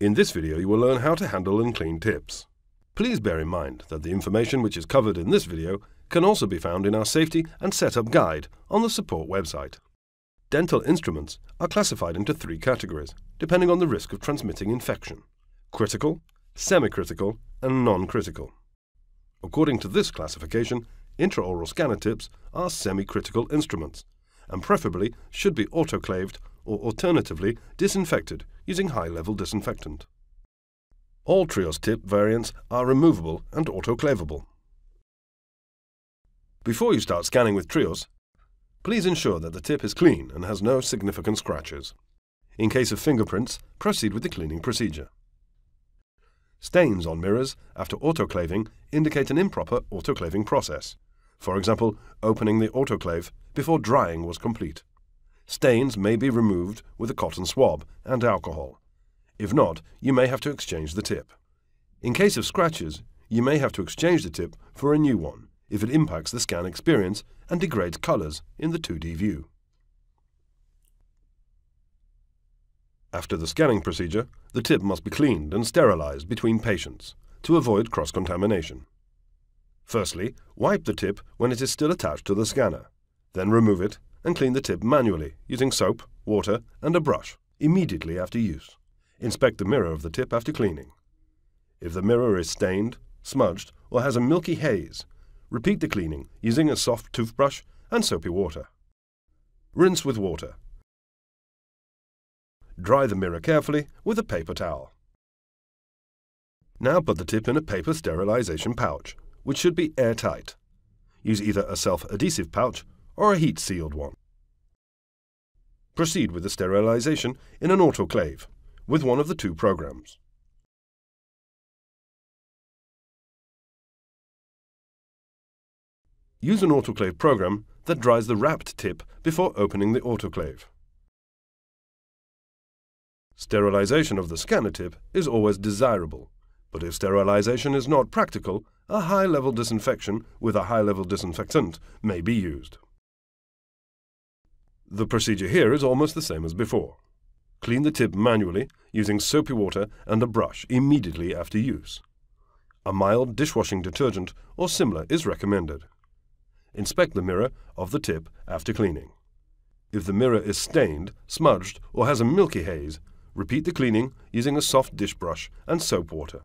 In this video you will learn how to handle and clean tips. Please bear in mind that the information which is covered in this video can also be found in our safety and setup guide on the support website. Dental instruments are classified into three categories, depending on the risk of transmitting infection. Critical, semi-critical and non-critical. According to this classification, intraoral scanner tips are semi-critical instruments and preferably should be autoclaved or alternatively disinfected using high-level disinfectant. All Trios tip variants are removable and autoclavable. Before you start scanning with Trios, please ensure that the tip is clean and has no significant scratches. In case of fingerprints, proceed with the cleaning procedure. Stains on mirrors after autoclaving indicate an improper autoclaving process. For example, opening the autoclave before drying was complete. Stains may be removed with a cotton swab and alcohol. If not, you may have to exchange the tip. In case of scratches, you may have to exchange the tip for a new one if it impacts the scan experience and degrades colors in the 2D view. After the scanning procedure, the tip must be cleaned and sterilized between patients to avoid cross-contamination. Firstly, wipe the tip when it is still attached to the scanner. Then remove it and clean the tip manually using soap, water and a brush immediately after use. Inspect the mirror of the tip after cleaning. If the mirror is stained, smudged or has a milky haze, repeat the cleaning using a soft toothbrush and soapy water. Rinse with water. Dry the mirror carefully with a paper towel. Now put the tip in a paper sterilization pouch, which should be airtight. Use either a self-adhesive pouch or a heat-sealed one. Proceed with the sterilization in an autoclave with one of the two programs. Use an autoclave program that dries the wrapped tip before opening the autoclave. Sterilization of the scanner tip is always desirable, but if sterilization is not practical, a high-level disinfection with a high-level disinfectant may be used. The procedure here is almost the same as before. Clean the tip manually using soapy water and a brush immediately after use. A mild dishwashing detergent or similar is recommended. Inspect the mirror of the tip after cleaning. If the mirror is stained, smudged or has a milky haze, repeat the cleaning using a soft dish brush and soap water.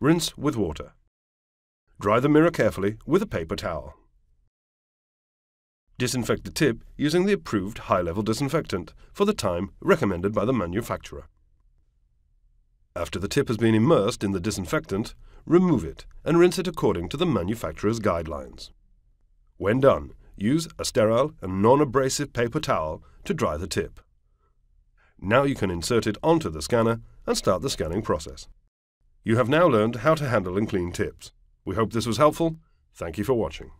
Rinse with water. Dry the mirror carefully with a paper towel. Disinfect the tip using the approved high-level disinfectant for the time recommended by the manufacturer. After the tip has been immersed in the disinfectant, remove it and rinse it according to the manufacturer's guidelines. When done, use a sterile and non-abrasive paper towel to dry the tip. Now you can insert it onto the scanner and start the scanning process. You have now learned how to handle and clean tips. We hope this was helpful. Thank you for watching.